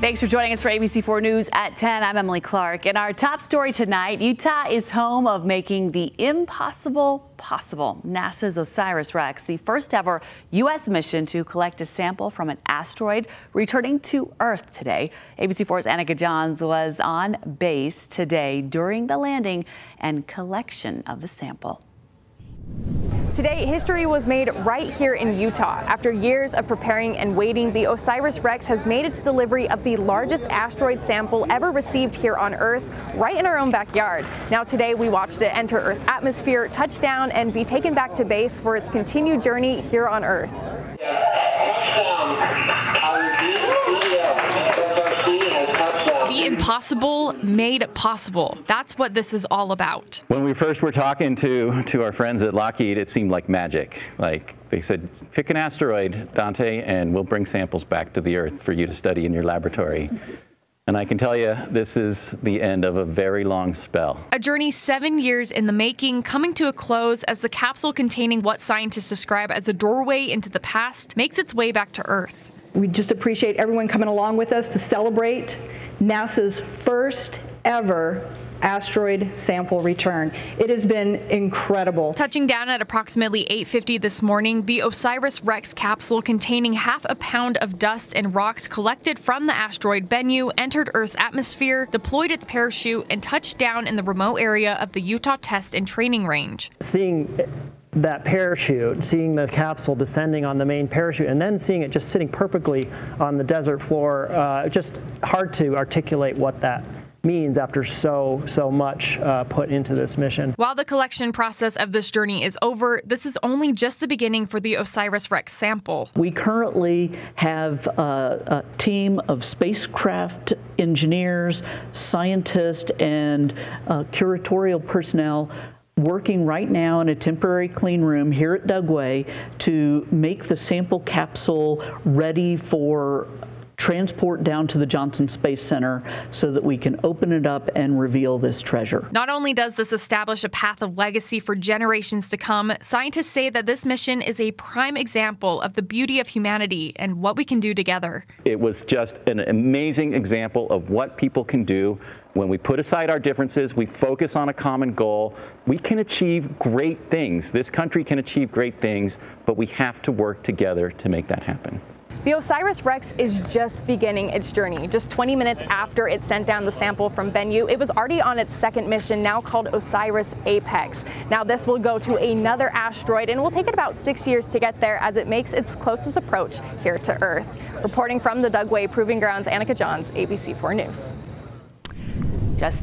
Thanks for joining us for ABC4 News at 10. I'm Emily Clark. In our top story tonight, Utah is home of making the impossible possible. NASA's OSIRIS-REx, the first ever U.S. mission to collect a sample from an asteroid returning to Earth today. ABC4's Anneka Johns was on base today during the landing and collection of the sample. Today, history was made right here in Utah. After years of preparing and waiting, the OSIRIS-REx has made its delivery of the largest asteroid sample ever received here on Earth, right in our own backyard. Now today, we watched it enter Earth's atmosphere, touch down, and be taken back to base for its continued journey here on Earth. The impossible made possible. That's what this is all about. When we first were talking to, to our friends at Lockheed, it seemed like magic. Like they said, pick an asteroid, Dante, and we'll bring samples back to the Earth for you to study in your laboratory. And I can tell you, this is the end of a very long spell. A journey seven years in the making, coming to a close as the capsule containing what scientists describe as a doorway into the past makes its way back to Earth. We just appreciate everyone coming along with us to celebrate NASA's first ever asteroid sample return. It has been incredible. Touching down at approximately 8:50 this morning, the OSIRIS-REx capsule containing half a pound of dust and rocks collected from the asteroid Bennu entered Earth's atmosphere, deployed its parachute, and touched down in the remote area of the Utah Test and Training Range. Seeing that parachute, seeing the capsule descending on the main parachute, and then seeing it just sitting perfectly on the desert floor, uh, just hard to articulate what that means after so so much uh, put into this mission. While the collection process of this journey is over, this is only just the beginning for the OSIRIS-REx sample. We currently have a, a team of spacecraft engineers, scientists, and uh, curatorial personnel working right now in a temporary clean room here at Dugway to make the sample capsule ready for transport down to the Johnson Space Center so that we can open it up and reveal this treasure. Not only does this establish a path of legacy for generations to come, scientists say that this mission is a prime example of the beauty of humanity and what we can do together. It was just an amazing example of what people can do when we put aside our differences, we focus on a common goal, we can achieve great things. This country can achieve great things, but we have to work together to make that happen. The OSIRIS-REx is just beginning its journey. Just 20 minutes after it sent down the sample from Bennu, it was already on its second mission, now called OSIRIS-APEX. Now this will go to another asteroid and will take it about six years to get there as it makes its closest approach here to Earth. Reporting from the Dugway Proving Grounds, Anneka Johns, ABC4 News.